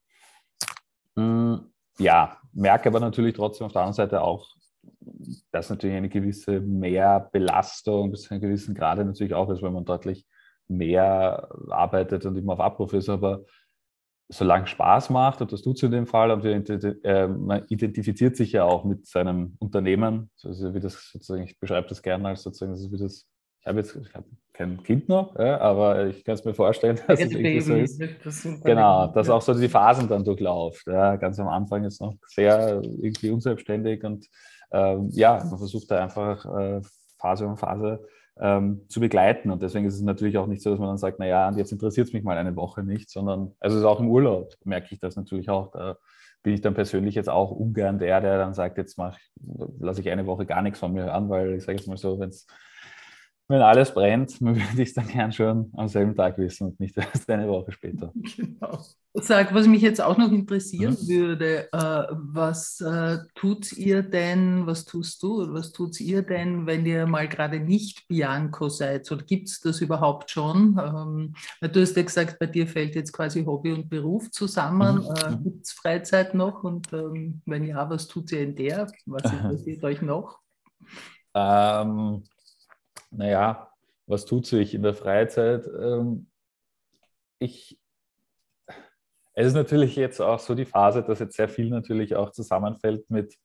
Speaker 3: Hm, ja, merke aber natürlich trotzdem auf der anderen Seite auch, dass natürlich eine gewisse Mehrbelastung bis zu einem gewissen Grade natürlich auch ist, weil man deutlich mehr arbeitet und immer auf Abruf ist. Aber solange Spaß macht, und das tut es in dem Fall, äh, man identifiziert sich ja auch mit seinem Unternehmen, also wie das sozusagen, ich beschreibe das gerne als sozusagen, das ist wie das, ich habe jetzt ich hab kein Kind noch, aber ich kann es mir vorstellen, dass es irgendwie so ist. Genau, dass auch so die Phasen dann durchläuft. Ja, ganz am Anfang ist noch sehr irgendwie unselbstständig und ähm, ja, man versucht da einfach äh, Phase um Phase ähm, zu begleiten. Und deswegen ist es natürlich auch nicht so, dass man dann sagt, naja, jetzt interessiert es mich mal eine Woche nicht, sondern also es ist auch im Urlaub, merke ich das natürlich auch. Da bin ich dann persönlich jetzt auch ungern der, der dann sagt, jetzt mach, lasse ich eine Woche gar nichts von mir an, weil ich sage jetzt mal so, wenn es wenn alles brennt, würde ich es dann gern schon am selben Tag wissen und nicht erst eine Woche später.
Speaker 2: Genau. Sag, was mich jetzt auch noch interessieren mhm. würde, äh, was äh, tut ihr denn, was tust du, was tut ihr denn, wenn ihr mal gerade nicht Bianco seid? Oder gibt es das überhaupt schon? Ähm, du hast ja gesagt, bei dir fällt jetzt quasi Hobby und Beruf zusammen. Mhm. Äh, mhm. gibt es Freizeit noch? Und ähm, wenn ja, was tut ihr in der? Was interessiert euch noch?
Speaker 3: Ähm, naja, was tut sich in der Freizeit? Ähm, ich, es ist natürlich jetzt auch so die Phase, dass jetzt sehr viel natürlich auch zusammenfällt mit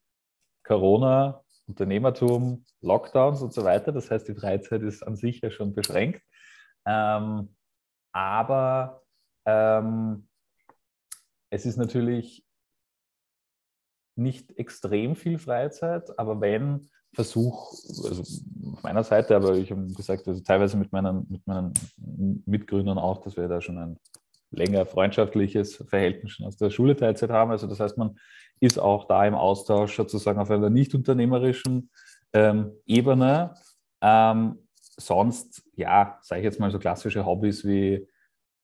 Speaker 3: Corona, Unternehmertum, Lockdowns und so weiter. Das heißt, die Freizeit ist an sich ja schon beschränkt. Ähm, aber ähm, es ist natürlich nicht extrem viel Freizeit, aber wenn Versuch, also auf meiner Seite, aber ich habe gesagt, also teilweise mit meinen, mit meinen Mitgründern auch, dass wir da schon ein länger freundschaftliches Verhältnis schon aus der Schule Teilzeit haben. Also das heißt, man ist auch da im Austausch sozusagen auf einer nicht unternehmerischen ähm, Ebene. Ähm, sonst, ja, sage ich jetzt mal so klassische Hobbys wie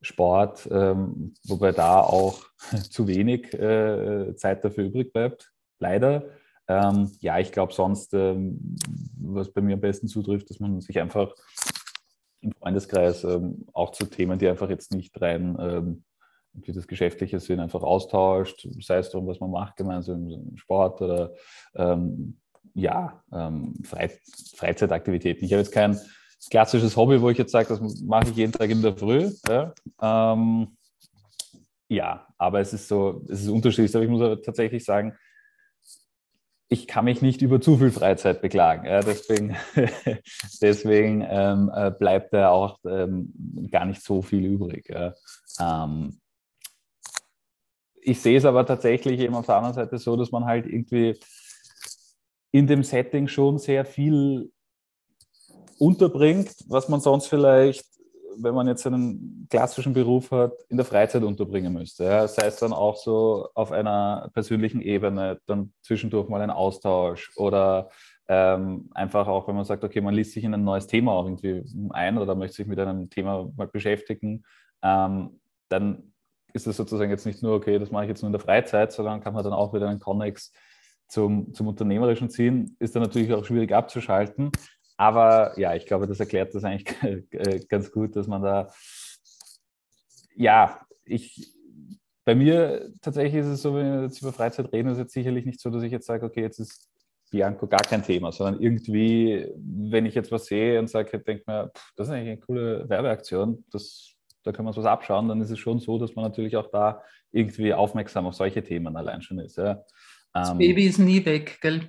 Speaker 3: Sport, ähm, wobei da auch zu wenig äh, Zeit dafür übrig bleibt, leider. Ähm, ja, ich glaube sonst, ähm, was bei mir am besten zutrifft, dass man sich einfach im Freundeskreis ähm, auch zu Themen, die einfach jetzt nicht rein ähm, wie das Geschäftliche sind, einfach austauscht, sei es darum, was man macht, gemeinsam im Sport oder ähm, ja, ähm, Fre Freizeitaktivitäten. Ich habe jetzt kein klassisches Hobby, wo ich jetzt sage, das mache ich jeden Tag in der Früh. Ja, ähm, ja aber es ist so, es ist unterschiedlich. Aber ich muss aber tatsächlich sagen, ich kann mich nicht über zu viel Freizeit beklagen. Ja, deswegen deswegen ähm, äh, bleibt da auch ähm, gar nicht so viel übrig. Ja. Ähm, ich sehe es aber tatsächlich eben auf der anderen Seite so, dass man halt irgendwie in dem Setting schon sehr viel unterbringt, was man sonst vielleicht wenn man jetzt einen klassischen Beruf hat, in der Freizeit unterbringen müsste. Ja, sei es dann auch so auf einer persönlichen Ebene, dann zwischendurch mal ein Austausch oder ähm, einfach auch, wenn man sagt, okay, man liest sich in ein neues Thema auch irgendwie ein oder möchte sich mit einem Thema mal beschäftigen, ähm, dann ist es sozusagen jetzt nicht nur, okay, das mache ich jetzt nur in der Freizeit, sondern kann man dann auch wieder einen Connex zum, zum Unternehmerischen ziehen, ist dann natürlich auch schwierig abzuschalten. Aber ja, ich glaube, das erklärt das eigentlich äh, ganz gut, dass man da, ja, ich, bei mir tatsächlich ist es so, wenn wir jetzt über Freizeit reden, ist es jetzt sicherlich nicht so, dass ich jetzt sage, okay, jetzt ist Bianco gar kein Thema, sondern irgendwie, wenn ich jetzt was sehe und sage, denke mir, pff, das ist eigentlich eine coole Werbeaktion, das, da können wir uns was abschauen, dann ist es schon so, dass man natürlich auch da irgendwie aufmerksam auf solche Themen allein schon ist. Ja.
Speaker 2: Das ähm, Baby ist nie weg, gell?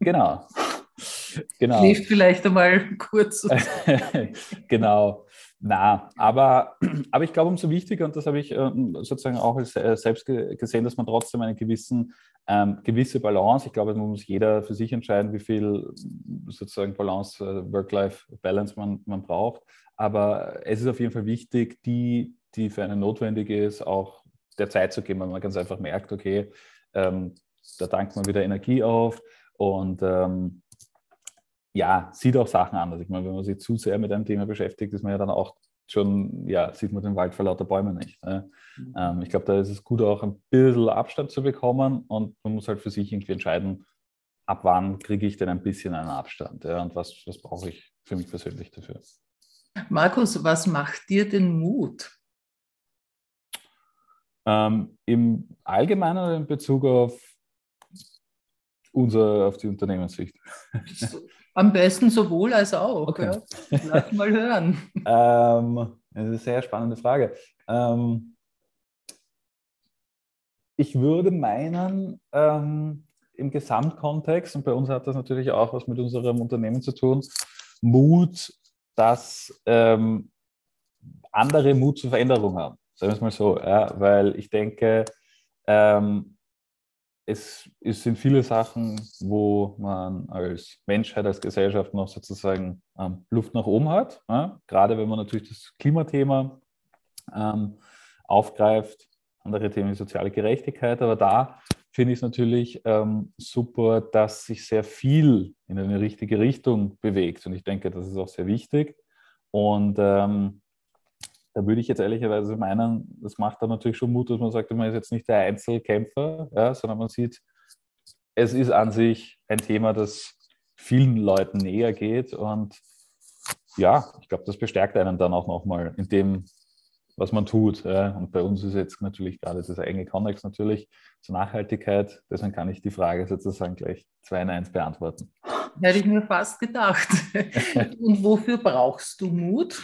Speaker 3: genau. Genau.
Speaker 2: Schläft vielleicht einmal kurz.
Speaker 3: genau. Na, aber, aber ich glaube, umso wichtiger, und das habe ich ähm, sozusagen auch äh, selbst gesehen, dass man trotzdem eine gewissen, ähm, gewisse Balance, ich glaube, man muss jeder für sich entscheiden, wie viel sozusagen Balance, äh, Work-Life-Balance man, man braucht. Aber es ist auf jeden Fall wichtig, die, die für einen notwendig ist, auch der Zeit zu geben, weil man ganz einfach merkt, okay, ähm, da tankt man wieder Energie auf und ähm, ja, sieht auch Sachen anders. Ich meine, wenn man sich zu sehr mit einem Thema beschäftigt, ist man ja dann auch schon, ja, sieht man den Wald vor lauter Bäumen nicht. Ne? Mhm. Ähm, ich glaube, da ist es gut, auch ein bisschen Abstand zu bekommen und man muss halt für sich irgendwie entscheiden, ab wann kriege ich denn ein bisschen einen Abstand ja, und was, was brauche ich für mich persönlich dafür.
Speaker 2: Markus, was macht dir den Mut?
Speaker 3: Ähm, Im Allgemeinen oder in Bezug auf unser, auf die Unternehmenssicht?
Speaker 2: Am besten sowohl als auch. Okay. Ja. Lass mal hören.
Speaker 3: ähm, das ist eine sehr spannende Frage. Ähm, ich würde meinen, ähm, im Gesamtkontext, und bei uns hat das natürlich auch was mit unserem Unternehmen zu tun, Mut, dass ähm, andere Mut zur Veränderung haben. Sagen wir es mal so, ja, weil ich denke, ähm, es, es, sind viele Sachen, wo man als Menschheit, als Gesellschaft noch sozusagen ähm, Luft nach oben hat. Ja? Gerade wenn man natürlich das Klimathema ähm, aufgreift, andere Themen wie soziale Gerechtigkeit, aber da finde ich es natürlich ähm, super, dass sich sehr viel in eine richtige Richtung bewegt. Und ich denke, das ist auch sehr wichtig. Und ähm, da würde ich jetzt ehrlicherweise meinen, das macht dann natürlich schon Mut, dass man sagt, man ist jetzt nicht der Einzelkämpfer, ja, sondern man sieht, es ist an sich ein Thema, das vielen Leuten näher geht. Und ja, ich glaube, das bestärkt einen dann auch nochmal in dem, was man tut. Ja. Und bei uns ist jetzt natürlich gerade das enge Kontext natürlich zur Nachhaltigkeit. Deswegen kann ich die Frage sozusagen gleich 2 in 1 beantworten.
Speaker 2: Hätte ich mir fast gedacht. Und wofür brauchst du Mut?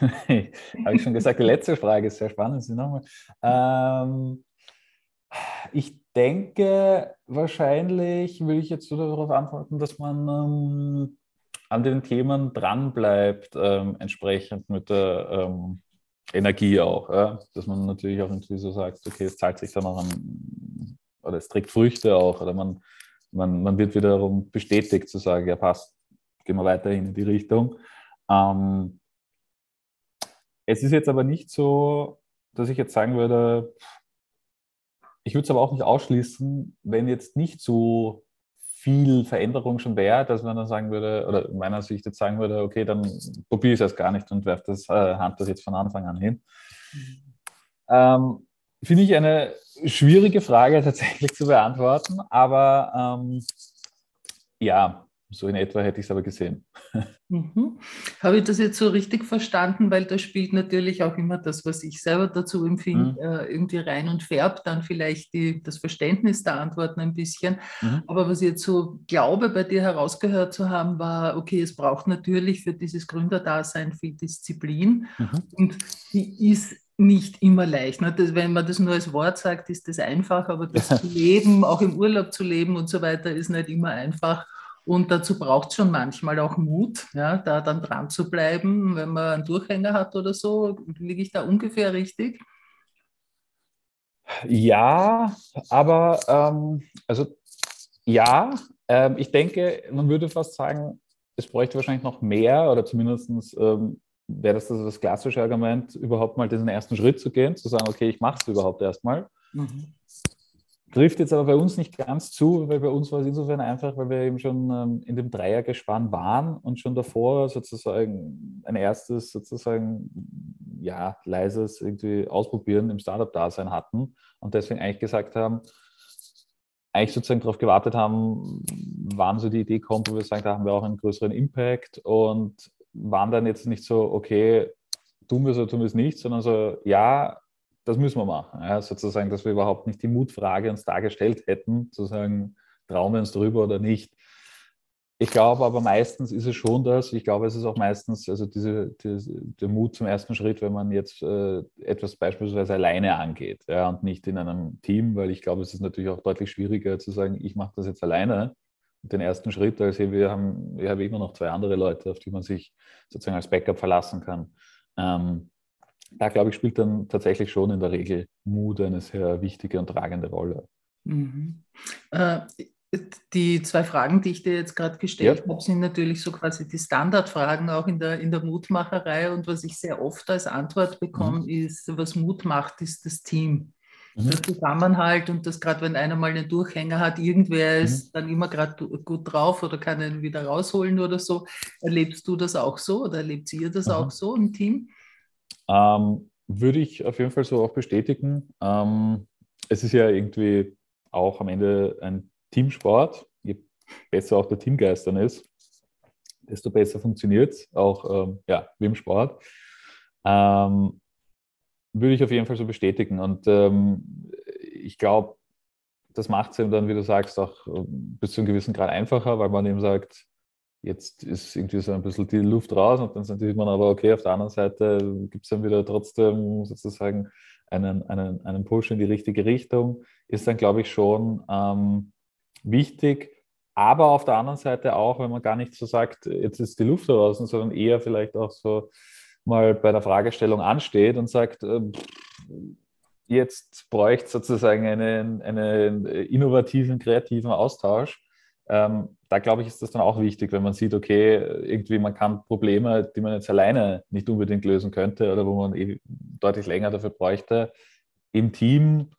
Speaker 3: Habe ich schon gesagt, die letzte Frage ist sehr spannend. Sie nochmal. Ähm, ich denke, wahrscheinlich will ich jetzt darauf antworten, dass man ähm, an den Themen dranbleibt, ähm, entsprechend mit der ähm, Energie auch. Ja? Dass man natürlich auch irgendwie so sagt, okay, es zahlt sich dann auch an, oder es trägt Früchte auch, oder man, man, man wird wiederum bestätigt zu sagen, ja passt, gehen wir weiterhin in die Richtung. Ähm, es ist jetzt aber nicht so, dass ich jetzt sagen würde, ich würde es aber auch nicht ausschließen, wenn jetzt nicht so viel Veränderung schon wäre, dass man dann sagen würde, oder in meiner Sicht jetzt sagen würde, okay, dann probiere ich es erst gar nicht und werfe das äh, Hand das jetzt von Anfang an hin. Mhm. Ähm, Finde ich eine schwierige Frage tatsächlich zu beantworten, aber ähm, ja, so in etwa hätte ich es aber gesehen.
Speaker 2: Mhm. Habe ich das jetzt so richtig verstanden? Weil da spielt natürlich auch immer das, was ich selber dazu empfinde, mhm. äh, irgendwie rein und färbt dann vielleicht die, das Verständnis der Antworten ein bisschen. Mhm. Aber was ich jetzt so glaube, bei dir herausgehört zu haben, war, okay, es braucht natürlich für dieses Gründerdasein viel Disziplin mhm. und die ist nicht immer leicht. Ne? Das, wenn man das nur als Wort sagt, ist das einfach, aber das zu leben, auch im Urlaub zu leben und so weiter, ist nicht immer einfach. Und dazu braucht es schon manchmal auch Mut, ja, da dann dran zu bleiben, wenn man einen Durchhänger hat oder so. Liege ich da ungefähr richtig?
Speaker 3: Ja, aber ähm, also ja, ähm, ich denke, man würde fast sagen, es bräuchte wahrscheinlich noch mehr oder zumindest ähm, wäre das also das klassische Argument, überhaupt mal diesen ersten Schritt zu gehen, zu sagen, okay, ich mache es überhaupt erstmal. Mhm. Trifft jetzt aber bei uns nicht ganz zu, weil bei uns war es insofern einfach, weil wir eben schon ähm, in dem Dreiergespann waren und schon davor sozusagen ein erstes, sozusagen, ja, leises irgendwie Ausprobieren im Startup-Dasein hatten und deswegen eigentlich gesagt haben, eigentlich sozusagen darauf gewartet haben, wann so die Idee kommt, wo wir sagen, da haben wir auch einen größeren Impact und waren dann jetzt nicht so, okay, tun wir es oder tun wir es nicht, sondern so, ja, das müssen wir machen. Ja, sozusagen, dass wir überhaupt nicht die Mutfrage uns dargestellt hätten, zu sagen, trauen wir uns drüber oder nicht. Ich glaube aber meistens ist es schon das, ich glaube, es ist auch meistens also diese, diese der Mut zum ersten Schritt, wenn man jetzt äh, etwas beispielsweise alleine angeht ja, und nicht in einem Team, weil ich glaube, es ist natürlich auch deutlich schwieriger zu sagen, ich mache das jetzt alleine, den ersten Schritt, als wir haben, wir haben immer noch zwei andere Leute, auf die man sich sozusagen als Backup verlassen kann. Ähm, da glaube ich, spielt dann tatsächlich schon in der Regel Mut eine sehr wichtige und tragende Rolle.
Speaker 2: Mhm. Äh, die zwei Fragen, die ich dir jetzt gerade gestellt ja. habe, sind natürlich so quasi die Standardfragen auch in der, in der Mutmacherei. Und was ich sehr oft als Antwort bekomme, mhm. ist, was Mut macht, ist das Team. Mhm. Der Zusammenhalt und das gerade, wenn einer mal einen Durchhänger hat, irgendwer mhm. ist dann immer gerade gut drauf oder kann ihn wieder rausholen oder so. Erlebst du das auch so oder erlebt ihr das auch so im Team?
Speaker 3: Ähm, würde ich auf jeden Fall so auch bestätigen. Ähm, es ist ja irgendwie auch am Ende ein Teamsport. Je besser auch der Teamgeist dann ist, desto besser funktioniert es, auch ähm, ja, wie im Sport. Ähm, würde ich auf jeden Fall so bestätigen. Und ähm, ich glaube, das macht es eben dann, wie du sagst, auch äh, bis zu einem gewissen Grad einfacher, weil man eben sagt, Jetzt ist irgendwie so ein bisschen die Luft raus und dann sieht man aber, okay, auf der anderen Seite gibt es dann wieder trotzdem sozusagen einen, einen, einen Push in die richtige Richtung, ist dann, glaube ich, schon ähm, wichtig. Aber auf der anderen Seite auch, wenn man gar nicht so sagt, jetzt ist die Luft draußen, sondern eher vielleicht auch so mal bei der Fragestellung ansteht und sagt, äh, jetzt bräuchte sozusagen einen, einen innovativen, kreativen Austausch. Ähm, da glaube ich, ist das dann auch wichtig, wenn man sieht, okay, irgendwie man kann Probleme, die man jetzt alleine nicht unbedingt lösen könnte oder wo man eh deutlich länger dafür bräuchte, im Team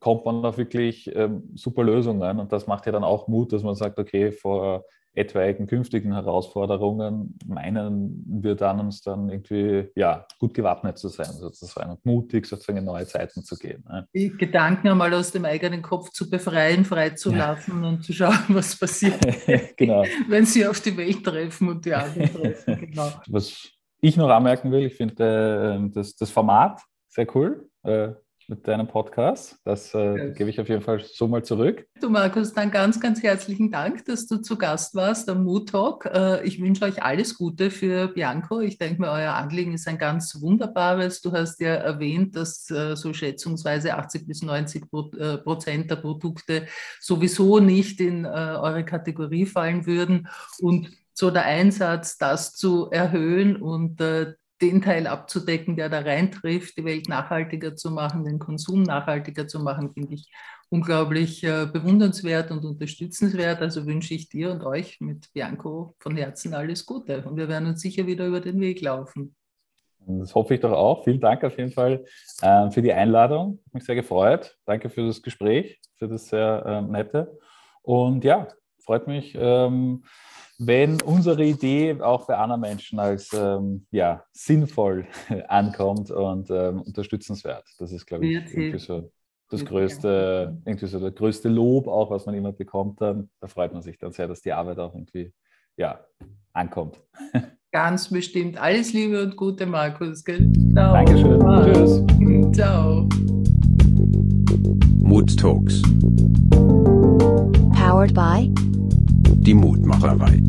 Speaker 3: kommt man auf wirklich ähm, super Lösungen. Und das macht ja dann auch Mut, dass man sagt, okay, vor etwaigen künftigen Herausforderungen meinen wir dann uns dann irgendwie ja, gut gewappnet zu sein, sozusagen, und mutig sozusagen in neue Zeiten zu gehen. Ne?
Speaker 2: Die Gedanken einmal aus dem eigenen Kopf zu befreien, freizulassen ja. und zu schauen, was passiert, genau. wenn sie auf die Welt treffen und die anderen treffen. Genau.
Speaker 3: Was ich noch anmerken will, ich finde äh, das, das Format sehr cool. Äh, mit deinem Podcast. Das äh, gebe ich auf jeden Fall so mal zurück.
Speaker 2: Du Markus, dann ganz, ganz herzlichen Dank, dass du zu Gast warst am Mood Talk. Äh, ich wünsche euch alles Gute für Bianco. Ich denke mir, euer Anliegen ist ein ganz wunderbares. Du hast ja erwähnt, dass äh, so schätzungsweise 80 bis 90 äh, Prozent der Produkte sowieso nicht in äh, eure Kategorie fallen würden. Und so der Einsatz, das zu erhöhen und äh, den Teil abzudecken, der da reintrifft, die Welt nachhaltiger zu machen, den Konsum nachhaltiger zu machen, finde ich unglaublich äh, bewundernswert und unterstützenswert. Also wünsche ich dir und euch mit Bianco von Herzen alles Gute. Und wir werden uns sicher wieder über den Weg laufen.
Speaker 3: Das hoffe ich doch auch. Vielen Dank auf jeden Fall äh, für die Einladung. Ich mich sehr gefreut. Danke für das Gespräch, für das sehr äh, nette. Und ja, freut mich. Ähm, wenn unsere Idee auch bei anderen Menschen als ähm, ja, sinnvoll ankommt und ähm, unterstützenswert. Das ist, glaube ich, irgendwie so das größte, irgendwie so der größte Lob auch, was man immer bekommt, dann, da freut man sich dann sehr, dass die Arbeit auch irgendwie ja, ankommt.
Speaker 2: Ganz bestimmt. Alles Liebe und Gute, Markus. Ciao.
Speaker 3: Dankeschön. Tschüss.
Speaker 2: Ciao.
Speaker 1: Mood Talks.
Speaker 4: Powered by
Speaker 1: die Mutmacherei.